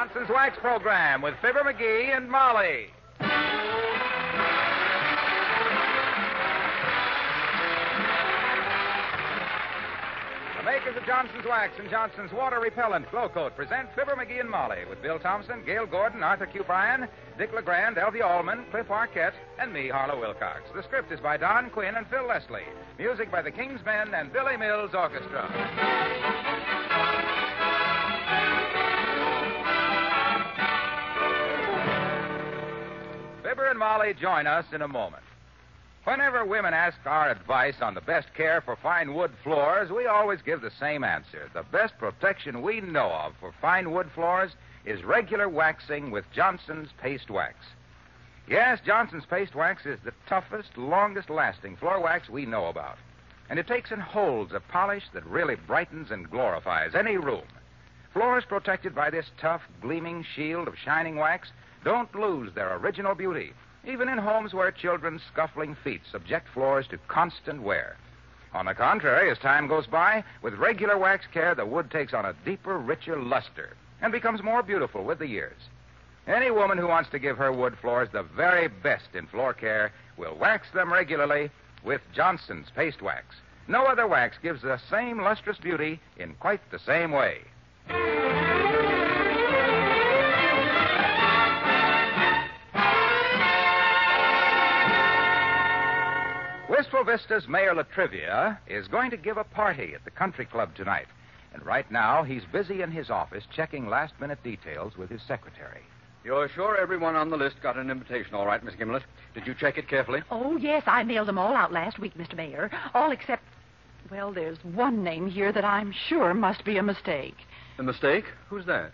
Johnson's Wax Program with Fibber McGee and Molly. The makers of Johnson's Wax and Johnson's Water Repellent Glo-Coat present Fibber McGee and Molly with Bill Thompson, Gale Gordon, Arthur Q. Bryan, Dick LeGrand, Elvia Allman, Cliff Arquette, and me, Harlow Wilcox. The script is by Don Quinn and Phil Leslie. Music by the King's Men and Billy Mills Orchestra. And Molly join us in a moment. Whenever women ask our advice on the best care for fine wood floors, we always give the same answer. The best protection we know of for fine wood floors is regular waxing with Johnson's Paste Wax. Yes, Johnson's Paste Wax is the toughest, longest lasting floor wax we know about. And it takes and holds a polish that really brightens and glorifies any room. Floors protected by this tough, gleaming shield of shining wax don't lose their original beauty, even in homes where children's scuffling feet subject floors to constant wear. On the contrary, as time goes by, with regular wax care, the wood takes on a deeper, richer luster and becomes more beautiful with the years. Any woman who wants to give her wood floors the very best in floor care will wax them regularly with Johnson's Paste Wax. No other wax gives the same lustrous beauty in quite the same way. Wistful Vista's Mayor LaTrivia is going to give a party at the country club tonight. And right now, he's busy in his office checking last minute details with his secretary. You're sure everyone on the list got an invitation, all right, Miss Gimlet? Did you check it carefully? Oh, yes, I mailed them all out last week, Mr. Mayor. All except. Well, there's one name here that I'm sure must be a mistake. A mistake? Who's that?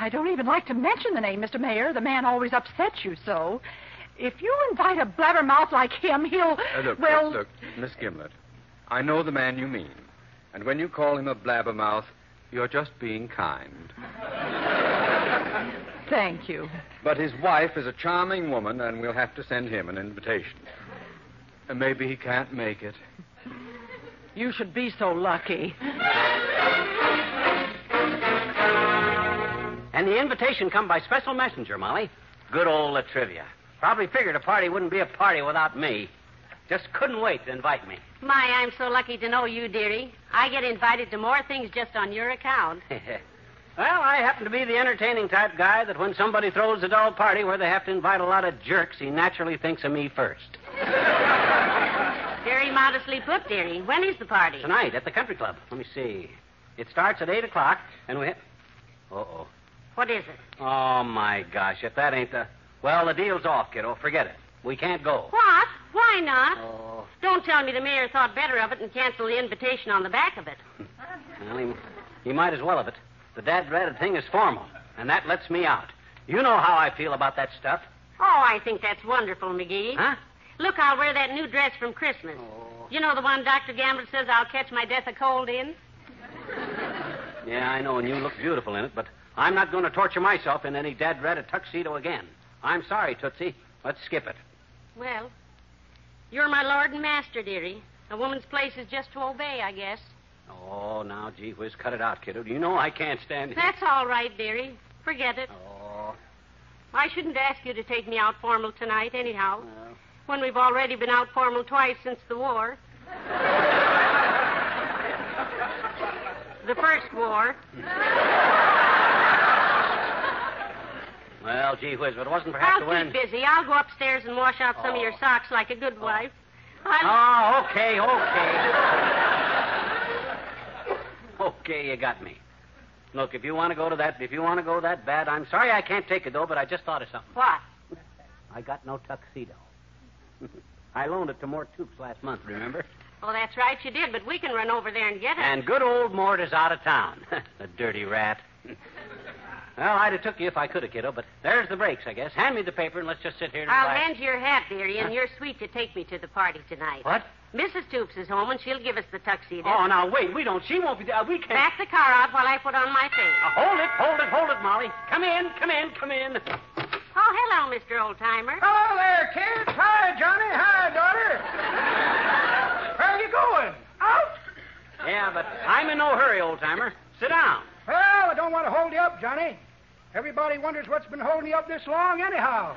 I don't even like to mention the name, Mr. Mayor. The man always upsets you so. If you invite a blabbermouth like him, he'll. Uh, look, well, look, look, Miss Gimlet. I know the man you mean. And when you call him a blabbermouth, you're just being kind. Thank you. But his wife is a charming woman, and we'll have to send him an invitation. And maybe he can't make it. You should be so lucky. And the invitation come by special messenger, Molly. Good old LaTrivia. Probably figured a party wouldn't be a party without me. Just couldn't wait to invite me. My, I'm so lucky to know you, dearie. I get invited to more things just on your account. well, I happen to be the entertaining type guy that when somebody throws a dull party where they have to invite a lot of jerks, he naturally thinks of me first. Very modestly put, dearie. When is the party? Tonight at the country club. Let me see. It starts at 8 o'clock, and we. Uh oh. What is it? Oh, my gosh. If that ain't the. Well, the deal's off, kiddo. Forget it. We can't go. What? Why not? Oh. Don't tell me the mayor thought better of it and canceled the invitation on the back of it. Well, he, he might as well have it. The dad dreaded thing is formal, and that lets me out. You know how I feel about that stuff. Oh, I think that's wonderful, McGee. Huh? Look, I'll wear that new dress from Christmas. Oh. You know the one Dr. Gamble says I'll catch my death of cold in? Yeah, I know, and you look beautiful in it, but I'm not going to torture myself in any dad dreaded tuxedo again. I'm sorry, Tootsie. Let's skip it. Well, you're my lord and master, dearie. A woman's place is just to obey, I guess. Oh, now, gee whiz, cut it out, kiddo. You know I can't stand it. That's all right, dearie. Forget it. Oh, I shouldn't ask you to take me out formal tonight, anyhow, well. when we've already been out formal twice since the war. the first war. Well, gee whiz, but it wasn't perhaps I'll the when. keep busy. I'll go upstairs and wash out some of your Oh. socks like a good oh. wife. I'll... Oh, okay, okay. okay, you got me. Look, if you want to go to that, if you want to go that bad, I'm sorry I can't take it though. But I just thought of something. What? I got no tuxedo. I loaned it to Mort Toops last month. Remember? Oh, that's right, you did, but we can run over there and get it. And good old Mort is out of town. the dirty rat. well, I'd have took you if I could have, kiddo. But there's the breaks, I guess. Hand me the paper and let's just sit here and I'll relax. lend you your hat, dearie, and Huh? you're sweet to take me to the party tonight. What? Mrs. Toops is home, and she'll give us the tuxedo. Oh, now wait. We don't. She won't be. Uh, we can't. Back the car out while I put on my things. Uh, hold it, hold it, hold it, Molly. Come in, come in, come in. Oh, hello, Mr. Oldtimer. Hello there, kids. Hi, Johnny. Hi, daughter. Where are you going? Out? Yeah, but I'm in no hurry, old timer. Sit down. Well, I don't want to hold you up, Johnny. Everybody wonders what's been holding you up this long, anyhow.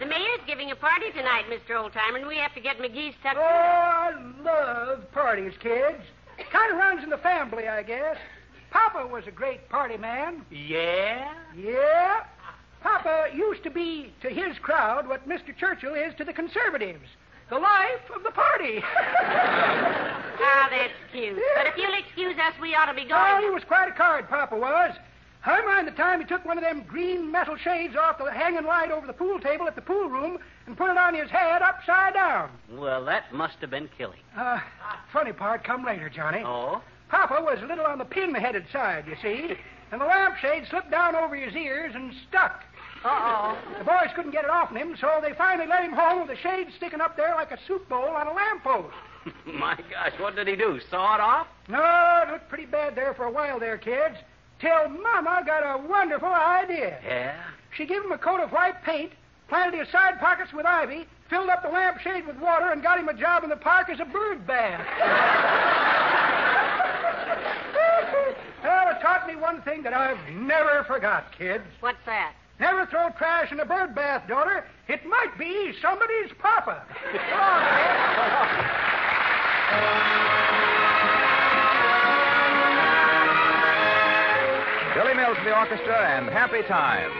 The mayor's giving a party tonight, Mr. Oldtimer, and we have to get McGee's Oh, tuxedo. I love parties, kids. Kind of runs in the family, I guess. Papa was a great party man. Yeah? Yeah. Papa used to be to his crowd what Mr. Churchill is to the conservatives. The life of the party. Ah, that's cute. But if you'll excuse us, we ought to be going. Oh, he was quite a card, Papa was. I mind the time he took one of them green metal shades off the hanging light over the pool table at the pool room and put it on his head upside down. Well, that must have been killing. Uh, funny part come later, Johnny. Oh? Papa was a little on the pin-headed side, you see, and the lampshade slipped down over his ears and stuck. Uh-oh. The boys couldn't get it off him, so they finally let him home with the shade sticking up there like a soup bowl on a lamppost. My gosh, what did he do? Saw it off? No, it looked pretty bad there for a while there, kids, till Mama got a wonderful idea. Yeah? She gave him a coat of white paint, planted his side pockets with ivy, filled up the lampshade with water, and got him a job in the park as a bird bath. well, it taught me one thing that I've never forgot, kids. What's that? Never throw trash in a bird bath, daughter. It might be somebody's papa. Go on, Billy Mills and the orchestra and Happy Times.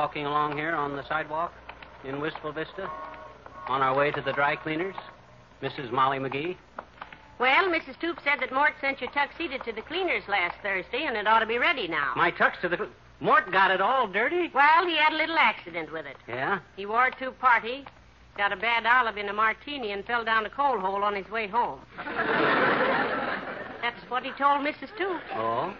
Walking along here on the sidewalk in Wistful Vista? On our way to the dry cleaners? Mrs. Molly McGee? Well, Mrs. Toop said that Mort sent your tuxedo to the cleaners last Thursday, and it ought to be ready now. My tux to the. cl- Mort got it all dirty? Well, he had a little accident with it. Yeah? He wore it to a party, got a bad olive in a martini, and fell down a coal hole on his way home. That's what he told Mrs. Toop. Oh?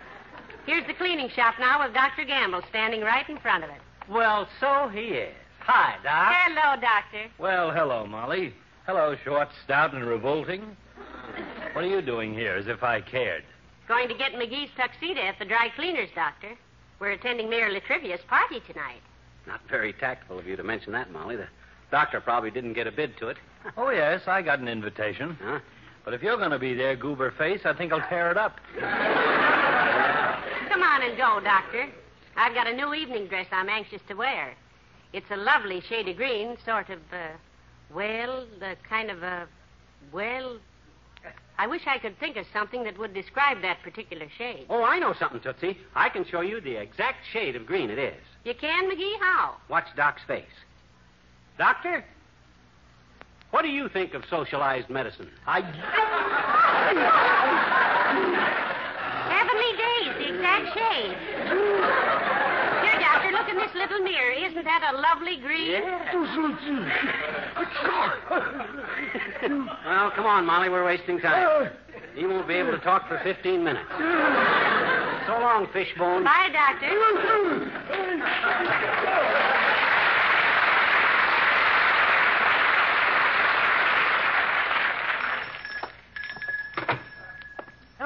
Here's the cleaning shop now with Dr. Gamble standing right in front of it. Well, so he is. Hi, Doc. Hello, Doctor. Well, hello, Molly. Hello, short, stout, and revolting. What are you doing here, as if I cared? Going to get McGee's tuxedo at the dry cleaners, Doctor. We're attending Mayor LaTrivia's party tonight. Not very tactful of you to mention that, Molly. The doctor probably didn't get a bid to it. Oh, yes, I got an invitation. Huh? But if you're going to be there, goober face, I think I'll tear it up. Come on and go, Doctor. I've got a new evening dress I'm anxious to wear. It's a lovely shade of green, sort of, uh, well, the kind of a, well, I wish I could think of something that would describe that particular shade. Oh, I know something, Tootsie. I can show you the exact shade of green it is. You can, McGee? How? Watch Doc's face. Doctor? What do you think of socialized medicine? I. Heavenly days, the exact shade. Here, Doctor, look in this little mirror. Isn't that a lovely green? Well, come on, Molly. We're wasting time. Uh. He won't be able to talk for 15 minutes. Uh. So long, Fishbone. Bye, Doctor. Uh.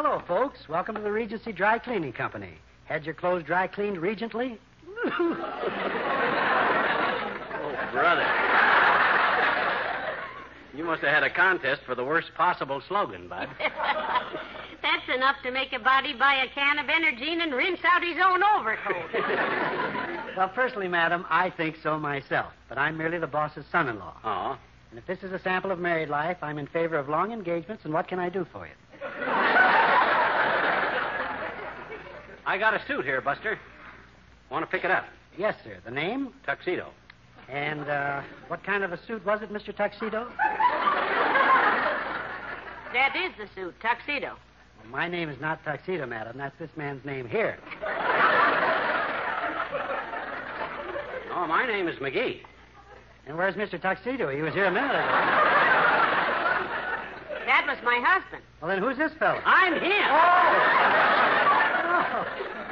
Hello, folks. Welcome to the Regency Dry Cleaning Company. Had your clothes dry cleaned regently? Oh, brother. You must have had a contest for the worst possible slogan, Bud. That's enough to make a body buy a can of Energine and rinse out his own overcoat. Well, personally, madam, I think so myself. But I'm merely the boss's son in law. Oh. And if this is a sample of married life, I'm in favor of long engagements, and what can I do for you? I got a suit here, Buster. Want to pick it up? Yes, sir. The name? Tuxedo. And uh, what kind of a suit was it, Mr. Tuxedo? that is the suit, tuxedo. Well, my name is not Tuxedo, madam. That's this man's name here. Oh, my name is McGee. And where's Mr. Tuxedo? He was here a minute ago. That was my husband. Well, then who's this fellow? I'm him. Oh,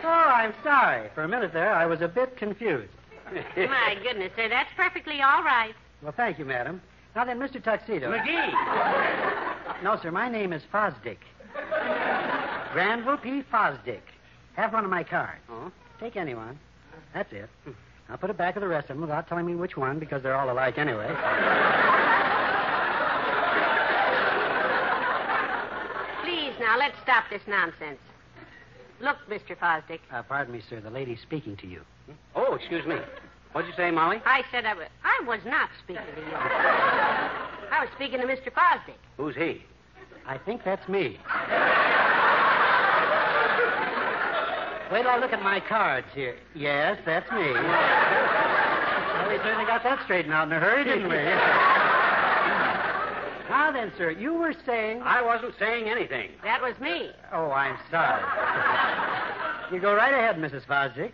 oh, I'm sorry. For a minute there, I was a bit confused. My goodness, sir, that's perfectly all right. Well, thank you, madam. Now then, Mr. Tuxedo. McGee. No, sir, my name is Fosdick. Granville P. Fosdick. Have one of my cards. Oh? Take any one. That's it. I'll put it back of the rest of them without telling me which one because they're all alike anyway. Please, now, let's stop this nonsense. Look, Mr. Fosdick, Uh, pardon me, sir. The lady's speaking to you. Oh, excuse me. What'd you say, Molly? I said I was, I was not speaking to you. I was speaking to Mr. Fosdick. Who's he? I think that's me. Wait till I look at my cards here. Yes, that's me. Well, we certainly got that straightened out in a hurry, didn't we? now then, sir, you were saying. I wasn't saying anything. That was me. Oh, I'm sorry. you go right ahead, Mrs. Fosdick.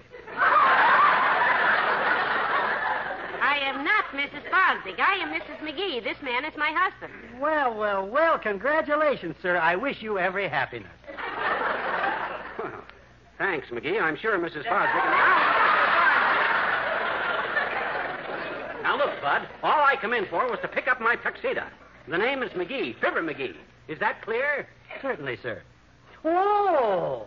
I am not Mrs. Fosdick. I am Mrs. McGee. This man is my husband. Well, well, well, congratulations, sir. I wish you every happiness. Well, thanks, McGee. I'm sure Mrs. Fosdick. Now, look, Bud. All I come in for was to pick up my tuxedo. The name is McGee, Fibber McGee. Is that clear? Certainly, sir. Oh!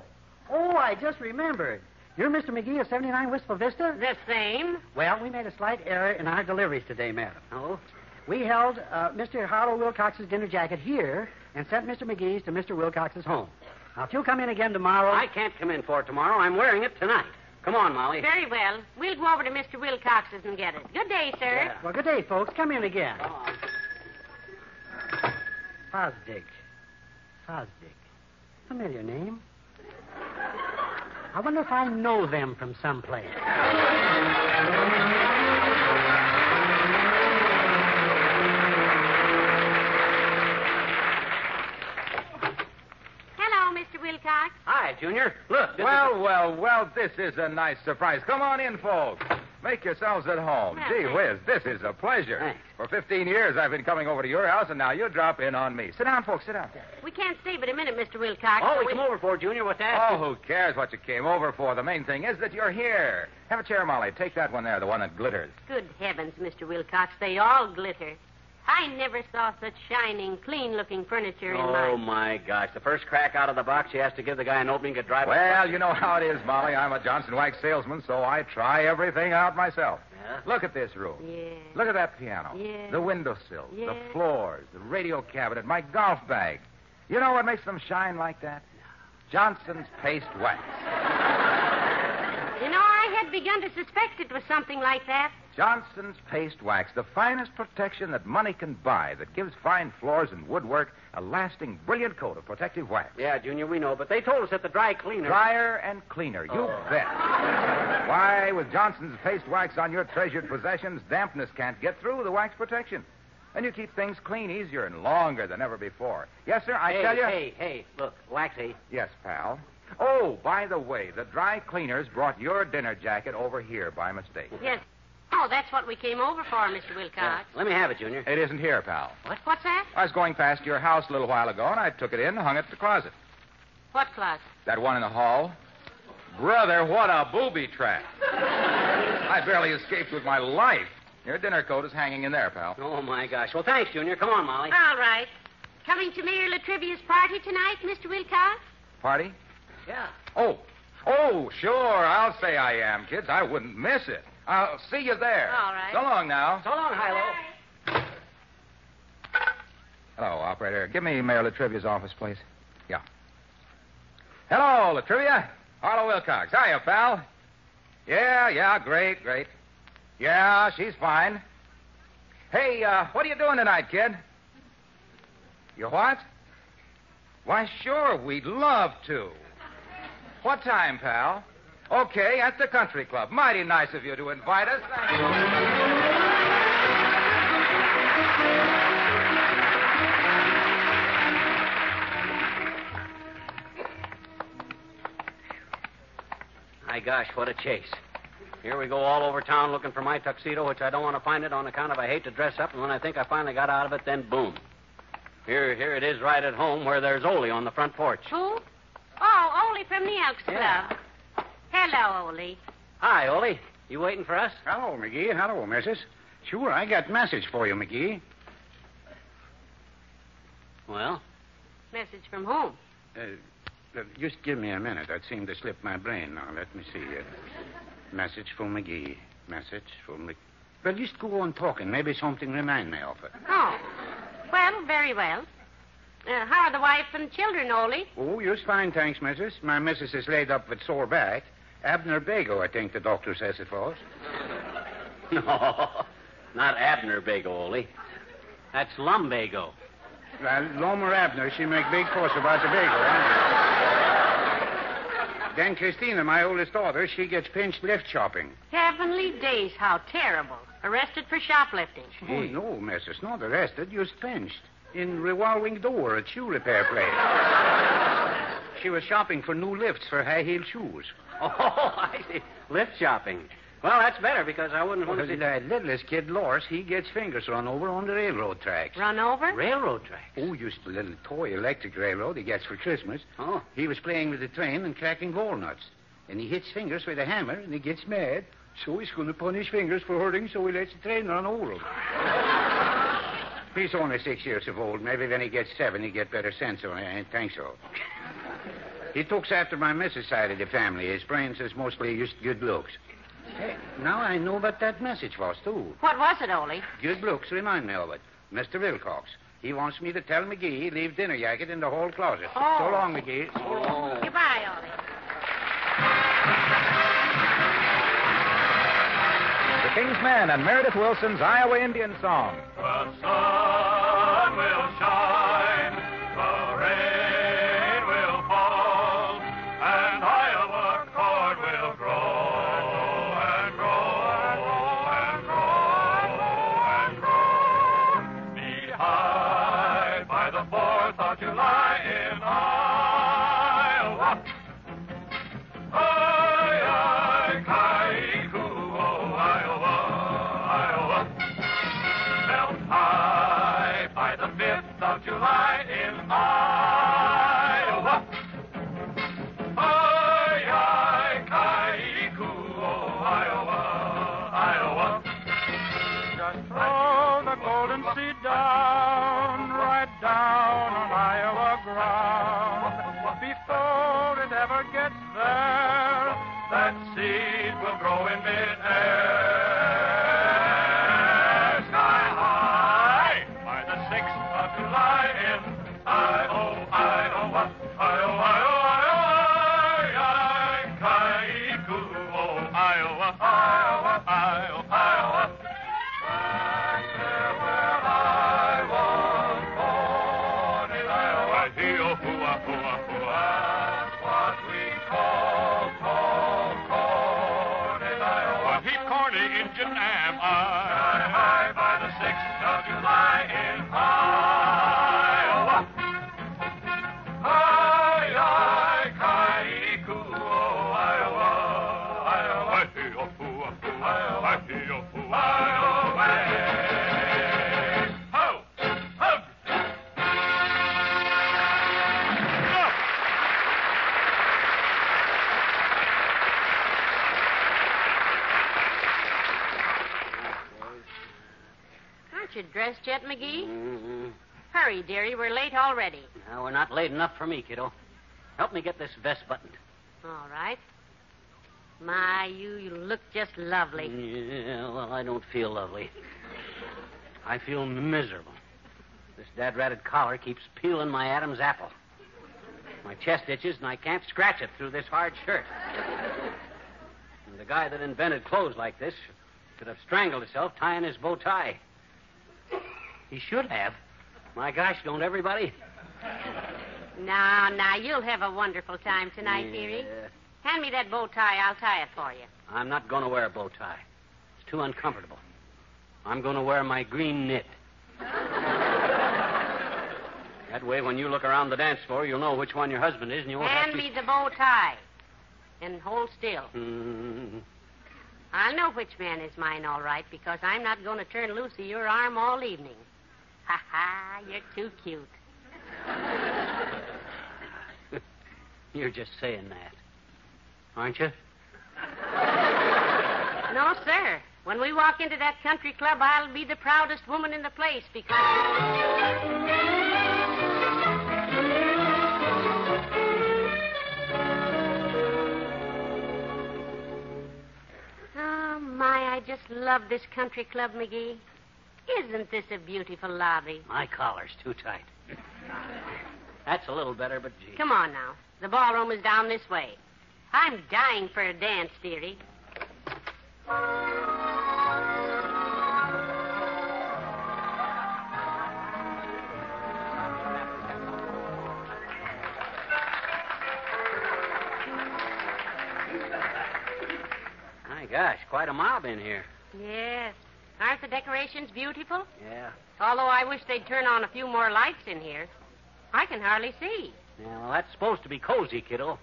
Oh, I just remembered. You're Mr. McGee of 79 Wistful Vista? The same. Well, we made a slight error in our deliveries today, madam. Oh? We held uh, Mr. Harlow Wilcox's dinner jacket here and sent Mr. McGee's to Mr. Wilcox's home. Now, if you'll come in again tomorrow. I can't come in for it tomorrow. I'm wearing it tonight. Come on, Molly. Very well. We'll go over to Mr. Wilcox's and get it. Good day, sir. Yeah. Well, good day, folks. Come in again. Fosdick. Fosdick. Familiar name. I wonder if I know them from someplace. Hello, Mr. Wilcox. Hi, Junior. Look. this Well, well, well, this is a nice surprise. Come on in, folks. Make yourselves at home. Well, Gee thanks. whiz, this is a pleasure. Thanks. For 15 years, I've been coming over to your house, and now you drop in on me. Sit down, folks, sit down. We can't stay but a minute, Mr. Wilcox. Oh, all so we come over for, Junior, what's that? Oh, who cares what you came over for? The main thing is that you're here. Have a chair, Molly. Take that one there, the one that glitters. Good heavens, Mr. Wilcox, they all glitter. I never saw such shining, clean-looking furniture in my. Oh, my... my gosh. The first crack out of the box, he has to give the guy an opening to drive Well, you know how it is, Molly. I'm a Johnson Wax salesman, so I try everything out myself. Yeah? Look at this room. Yeah. Look at that piano. Yeah. The windowsills, the Yeah. floors, the radio cabinet, my golf bag. You know what makes them shine like that? Johnson's paste wax. You know, I had begun to suspect it was something like that. Johnson's paste wax, the finest protection that money can buy, that gives fine floors and woodwork a lasting, brilliant coat of protective wax. Yeah, Junior, we know, but they told us that the dry cleaner. Drier and cleaner, you Oh. bet. Why, with Johnson's paste wax on your treasured possessions, dampness can't get through the wax protection. And you keep things clean easier and longer than ever before. Yes, sir, I hey, tell you. Hey, hey, look, Waxy. Yes, pal. Oh, by the way, the dry cleaners brought your dinner jacket over here by mistake. Yes. Oh, that's what we came over for, Mr. Wilcox. Let me have it, Junior. It isn't here, pal. What? What's that? I was going past your house a little while ago, and I took it in and hung it in the closet. What closet? That one in the hall. Brother, what a booby trap. I barely escaped with my life. Your dinner coat is hanging in there, pal. Oh, my gosh. Well, thanks, Junior. Come on, Molly. All right. Coming to Mayor LaTrivia's party tonight, Mr. Wilcox? Party? Yeah. Oh, oh, sure. I'll say I am, kids. I wouldn't miss it. I'll see you there. All right. So long now. So long, Hilo. Hello, operator. Give me Mayor LaTrivia's office, please. Yeah. Hello, LaTrivia. Harlow Wilcox. Hiya, pal. Yeah, yeah, great, great. Yeah, she's fine. Hey, uh, what are you doing tonight, kid? You what? Why, sure, we'd love to. What time, pal? Okay, at the country club. Mighty nice of you to invite us. Thank. My gosh, what a chase. Here we go all over town looking for my tuxedo, which I don't want to find it on account of I hate to dress up, and when I think I finally got out of it, then boom. Here, here it is right at home where there's Ole on the front porch. Who? Oh, Ole from the Elks Club. Yeah. Hello, Ole. Hi, Ole. You waiting for us? Hello, McGee. Hello, Mrs. Sure, I got message for you, McGee. Well, Message from whom? Uh, uh, just give me a minute. That seemed to slip my brain. Now, let me see. Uh, message for McGee. Message for Mc... Well, just go on talking. Maybe something remind me of it. Oh. Well, very well. Uh, how are the wife and children, Ole? Oh, just fine, thanks, Mrs. My missus is laid up with sore back. Abner Bago, I think the doctor says it was. no, not Abner Bago, Ole. That's Lumbago. Well, Lomer Abner, she make big fuss about the Bago, huh? Then Christina, my oldest daughter, she gets pinched lift shopping. Heavenly days, how terrible. Arrested for shoplifting. Oh, no, Mrs. Not arrested, just pinched. In revolving door at shoe repair place. she was shopping for new lifts for high heel shoes. Oh, I see. Lift shopping. Well, that's better because I wouldn't Well, want the to see... littlest kid, Loris, he gets fingers run over on the railroad tracks. Run over? Railroad tracks. Oh, just a little toy electric railroad he gets for Christmas. Oh. He was playing with the train and cracking walnuts. And he hits fingers with a hammer and he gets mad. So he's going to punish fingers for hurting, so he lets the train run over him. he's only six years of old. Maybe when he gets seven, he'll get better sense on it. I think so. He looks after my missus' side of the family. His brains is mostly just good looks. Hey, now I know what that message was, too. What was it, Ole? Good looks remind me of it. Mr. Wilcox. He wants me to tell McGee leave dinner jacket in the hall closet. Oh. So long, McGee. So long. Goodbye, Ole. King's Men and Meredith Willson's Iowa Indian song. The sun will will grow in midair. Dressed yet, McGee? Mm-hmm. Hurry, dearie. We're late already. Now, we're not late enough for me, kiddo. Help me get this vest buttoned. All right. My, you, you look just lovely. Yeah, well, I don't feel lovely. I feel miserable. This dad ratted collar keeps peeling my Adam's apple. My chest itches, and I can't scratch it through this hard shirt. And the guy that invented clothes like this could have strangled himself tying his bow tie. He should have. My gosh, don't everybody? Now, now, you'll have a wonderful time tonight, dearie. Hand me that bow tie. I'll tie it for you. I'm not going to wear a bow tie. It's too uncomfortable. I'm going to wear my green knit. that way, when you look around the dance floor, you'll know which one your husband is, and you won't Hand have to... me the bow tie. And hold still. Mm, I'll know which man is mine, all right, because I'm not going to turn loose of your arm all evening. Ha ha, you're too cute. You're just saying that, aren't you? No, sir. When we walk into that country club, I'll be the proudest woman in the place because. Oh, my, I just love this country club, McGee. Isn't this a beautiful lobby? My collar's too tight. That's a little better, but gee. Come on now. The ballroom is down this way. I'm dying for a dance, dearie. My gosh, quite a mob in here. Yes. Aren't the decorations beautiful? Yeah. Although I wish they'd turn on a few more lights in here. I can hardly see. Yeah, well, that's supposed to be cozy, kiddo.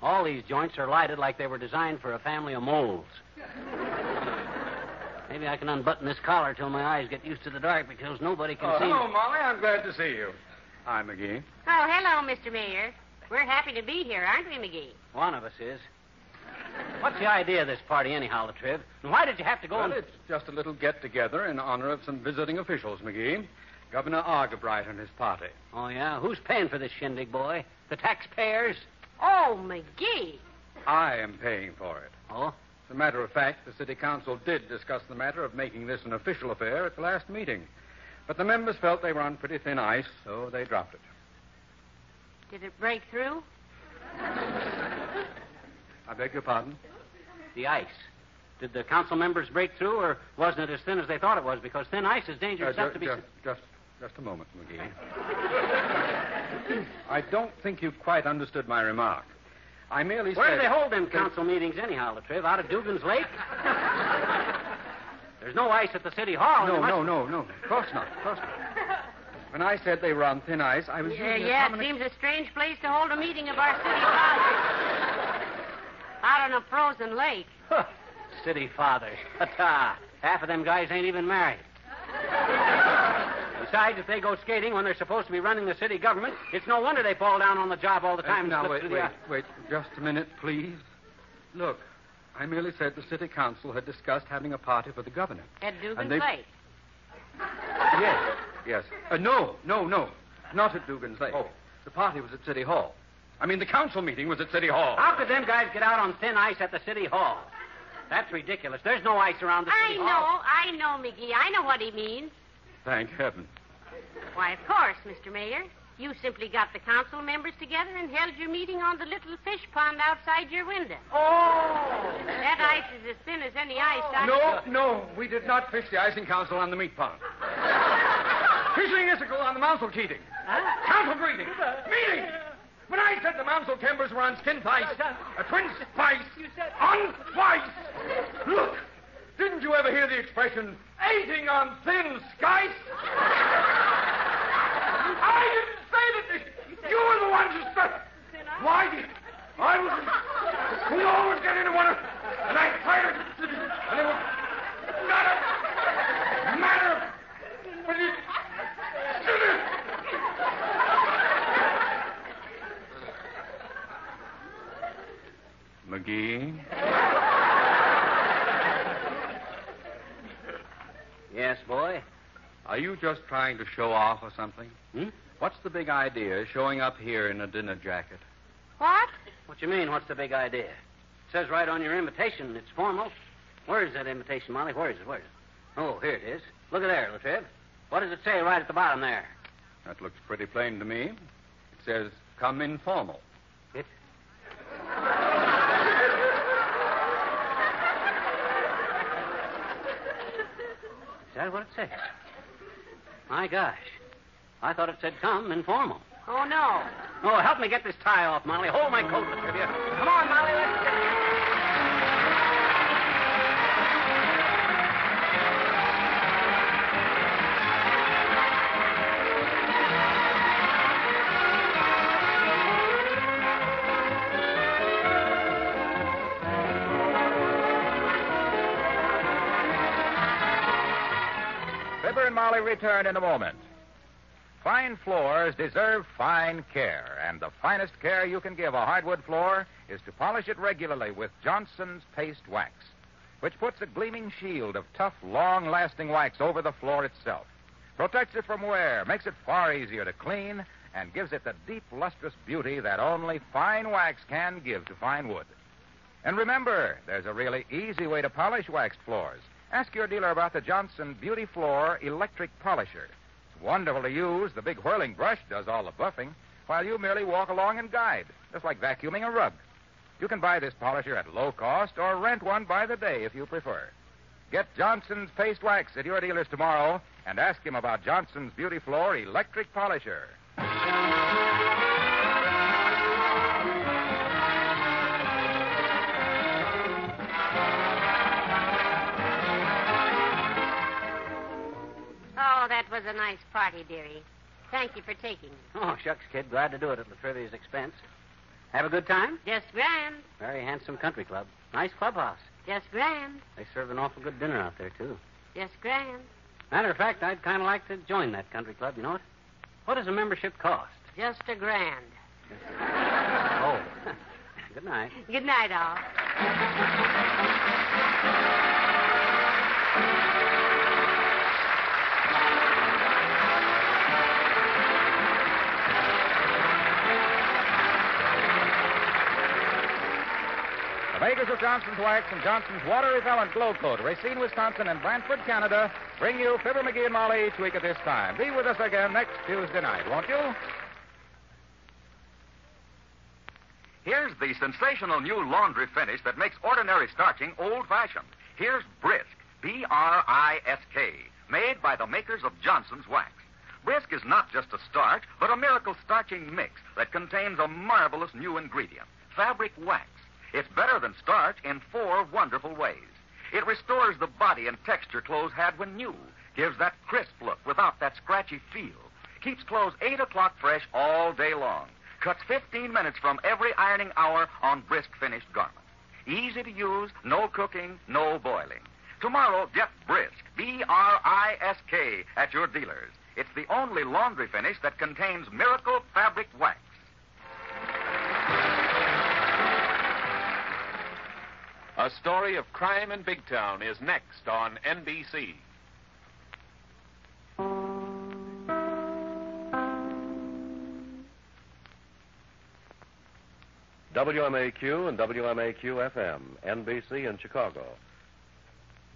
All these joints are lighted like they were designed for a family of moles. Maybe I can unbutton this collar till my eyes get used to the dark because nobody can Oh, see hello, me. Molly. I'm glad to see you. Hi, McGee. Oh, hello, Mr. Mayor. We're happy to be here, aren't we, McGee? One of us is. What's the idea of this party, anyhow, LaTriv? And why did you have to go Well, and... it's just a little get-together in honor of some visiting officials, McGee. Governor Argabright and his party. Oh, yeah? Who's paying for this shindig, boy? The taxpayers? Oh, McGee. I am paying for it. Oh? As a matter of fact, the city council did discuss the matter of making this an official affair at the last meeting. But the members felt they were on pretty thin ice, so they dropped it. Did it break through? I beg your pardon? The ice. Did the council members break through, or wasn't it as thin as they thought it was? Because thin ice is dangerous Uh, enough ju- to be... just, just, just a moment, McGee. I don't think you quite understood my remark. I merely Where said... do they hold them council meetings anyhow, LaTriv? Out at Dugan's Lake? There's no ice at the city hall. No, and no, no, no. Of course not. Of course not. When I said they were on thin ice, I was Yeah, using a yeah, it seems a strange place to hold a meeting of our city fathers. Out on a frozen lake. Huh. City fathers. Ta-ta. Half of them guys ain't even married. Besides, if they go skating when they're supposed to be running the city government, it's no wonder they fall down on the job all the time. Uh, now, slip wait, the wait, wait. Just a minute, please. Look, I merely said the city council had discussed having a party for the governor. At Dugan's And they- Lake. Yes, yes. Uh, no, no, no. Not at Dugan's Lake. Oh. The party was at City Hall. I mean, the council meeting was at City Hall. How could them guys get out on thin ice at the city hall? That's ridiculous. There's no ice around the city I city know, hall. I know, McGee. I know what he means. Thank heaven. Why, of course, Mr. Mayor. You simply got the council members together and held your meeting on the little fish pond outside your window. Oh! That ice is as thin as any ice oh. I... No, no, we did not fish the icing council on the meat pond. Fishing Icicle on the Mouncil cheating. Council greeting. Meeting. When I said the Mouncil timbers were on skin ice, a twin spice, on twice. Look, didn't you ever hear the expression, eating on thin skies? I didn't say that. You were the ones who said. Why did I was. We always get into one of. And I tried to. And it was not a matter of. But it. McGee? Yes, boy. Are you just trying to show off or something? Hmm? What's the big idea showing up here in a dinner jacket? What? What you mean, what's the big idea? It says right on your invitation it's formal. Where is that invitation, Molly? Where is it? Where is it? Oh, here it is. Look at there, Latrib. What does it say right at the bottom there? That looks pretty plain to me. It says, come informal. It? Is that what it says? My gosh. I thought it said come informal. Oh, no. Oh, help me get this tie off, Molly. Hold my coat, LaTrivia. Come on, Molly. Let's... and Molly return in a moment. Fine floors deserve fine care, and the finest care you can give a hardwood floor is to polish it regularly with Johnson's Paste Wax, which puts a gleaming shield of tough, long lasting wax over the floor itself, protects it from wear, makes it far easier to clean, and gives it the deep, lustrous beauty that only fine wax can give to fine wood. And remember, there's a really easy way to polish waxed floors. Ask your dealer about the Johnson Beauty Floor Electric Polisher. It's wonderful to use. The big whirling brush does all the buffing, while you merely walk along and guide, just like vacuuming a rug. You can buy this polisher at low cost or rent one by the day if you prefer. Get Johnson's Paste Wax at your dealer's tomorrow and ask him about Johnson's Beauty Floor Electric Polisher. Was a nice party, dearie. Thank you for taking me. Oh, shucks, kid. Glad to do it at LaTrivia's expense. Have a good time? Just grand. Very handsome country club. Nice clubhouse. Just grand. They serve an awful good dinner out there, too. Just grand. Matter of fact, I'd kind of like to join that country club, you know it? What does a membership cost? Just a grand. Oh. good night. Good night, all. Makers of Johnson's Wax and Johnson's Water Repellent Glo-Coat, Racine, Wisconsin, and Brantford, Canada, bring you Fibber McGee and Molly each week at this time. Be with us again next Tuesday night, won't you? Here's the sensational new laundry finish that makes ordinary starching old fashioned. Here's Brisk, B R I S K, made by the makers of Johnson's Wax. Brisk is not just a starch, but a miracle starching mix that contains a marvelous new ingredient fabric wax. It's better than starch in four wonderful ways. It restores the body and texture clothes had when new, gives that crisp look without that scratchy feel, keeps clothes 8 o'clock fresh all day long, cuts 15 minutes from every ironing hour on brisk finished garments. Easy to use, no cooking, no boiling. Tomorrow, get Brisk, B R I S K, at your dealers. It's the only laundry finish that contains miracle fabric wax. A story of crime in Big Town is next on NBC. WMAQ and WMAQ FM, NBC in Chicago.